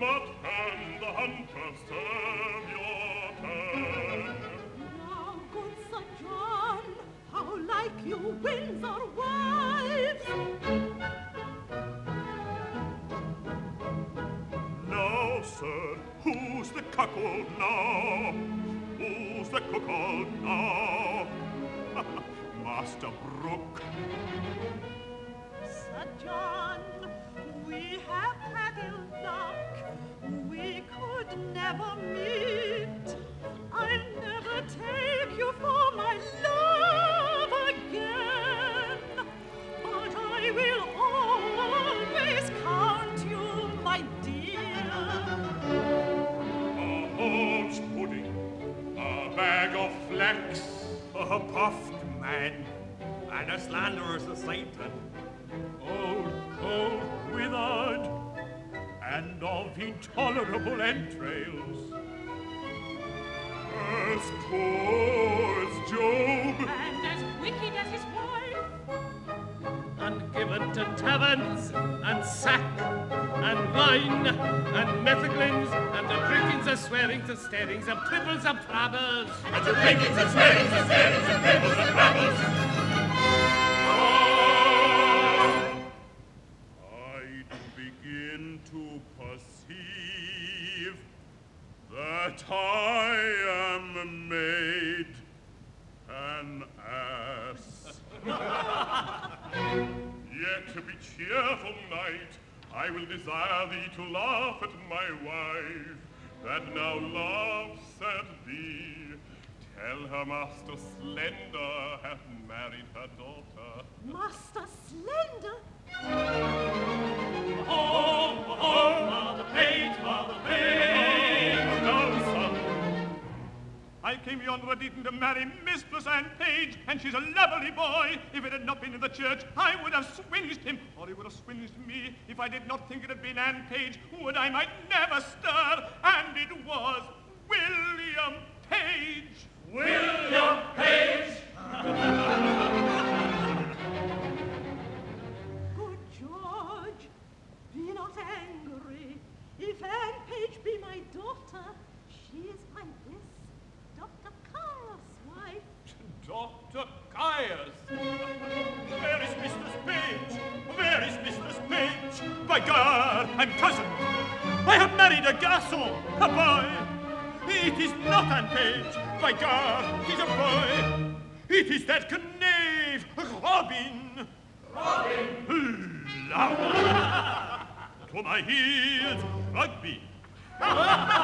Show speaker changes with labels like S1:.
S1: But can the hunter serve your turn?
S2: Now, good Sir John, how like you Windsor wives?
S1: Now, sir, who's the cuckold now? Who's the cuckold now? Master Brooke.
S2: Sir John, we have
S1: a puffed man, and a slanderous of Satan, old, cold, withered, and of intolerable entrails. As poor
S3: to taverns and sack and wine and metheglins and the drinkings and swearings and starings and pribbles and prabbles.
S1: and the drinkings and swearings and swearings and fables and babbles. Ah, I do begin to perceive that I am made cheerful night, I will desire thee to laugh at my wife, that now laughs at thee. Tell her Master Slender hath married her daughter.
S2: Master Slender?
S1: Oh! Came yonder to marry Mistress Anne Page, and she's a lovely boy. If it had not been in the church, I would have swinged him, or he would have swinged me. If I did not think it had been Anne Page, would I might never stir, and it was Dr. Caius! Where is Mistress Page? Where is Mistress Page? By God, I'm cousin. I have married a garçon, a boy. It is not Anne Page. By God, he's a boy. It is that knave, Robin. Robin? Loud. to my heels, Rugby.